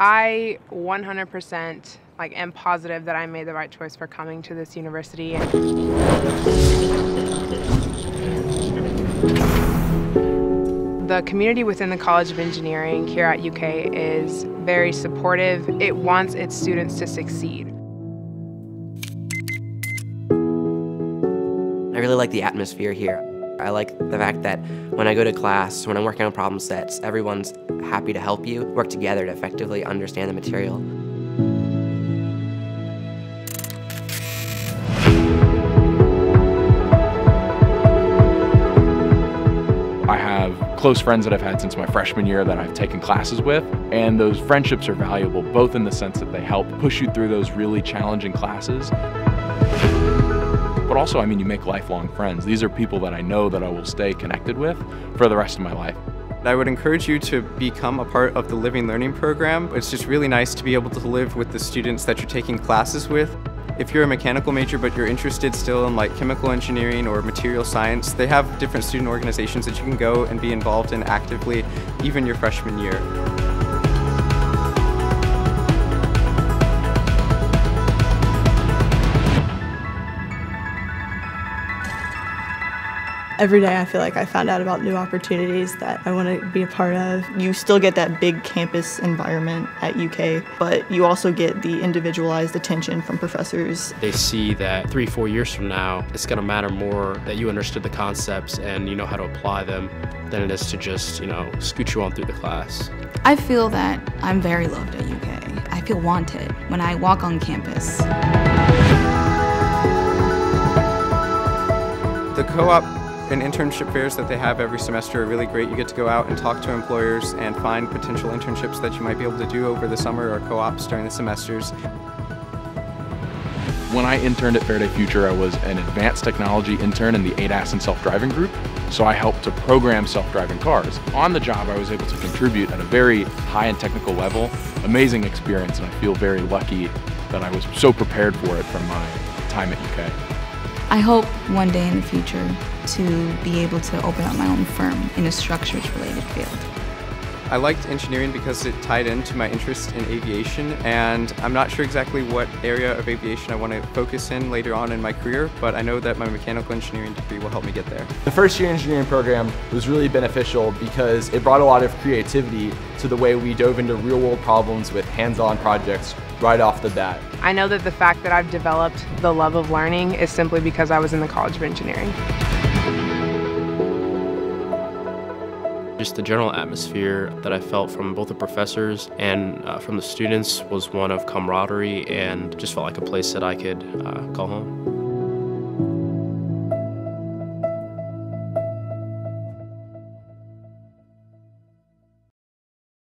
I 100% like am positive that I made the right choice for coming to this university. The community within the College of Engineering here at UK is very supportive. It wants its students to succeed. I really like the atmosphere here. I like the fact that when I go to class, when I'm working on problem sets, everyone's happy to help you, work together to effectively understand the material. I have close friends that I've had since my freshman year that I've taken classes with, and those friendships are valuable both in the sense that they help push you through those really challenging classes, also, I mean, you make lifelong friends. These are people that I know that I will stay connected with for the rest of my life. I would encourage you to become a part of the Living Learning program. It's just really nice to be able to live with the students that you're taking classes with. If you're a mechanical major but you're interested still in like chemical engineering or material science, they have different student organizations that you can go and be involved in actively even your freshman year. Every day I feel like I found out about new opportunities that I want to be a part of. You still get that big campus environment at UK, but you also get the individualized attention from professors. They see that three, four years from now, it's going to matter more that you understood the concepts and you know how to apply them than it is to just, you know, scoot you on through the class. I feel that I'm very loved at UK. I feel wanted when I walk on campus. The co-op and internship fairs that they have every semester are really great. You get to go out and talk to employers and find potential internships that you might be able to do over the summer or co-ops during the semesters. When I interned at Faraday Future, I was an advanced technology intern in the ADAS and self-driving group. So I helped to program self-driving cars. On the job, I was able to contribute at a very high and technical level. Amazing experience, and I feel very lucky that I was so prepared for it from my time at UK. I hope one day in the future to be able to open up my own firm in a structures related field. I liked engineering because it tied into my interest in aviation, and I'm not sure exactly what area of aviation I want to focus in later on in my career, but I know that my mechanical engineering degree will help me get there. The first year engineering program was really beneficial because it brought a lot of creativity to the way we dove into real world problems with hands-on projects right off the bat. I know that the fact that I've developed the love of learning is simply because I was in the College of Engineering. Just the general atmosphere that I felt from both the professors and uh, from the students was one of camaraderie and just felt like a place that I could uh, call home.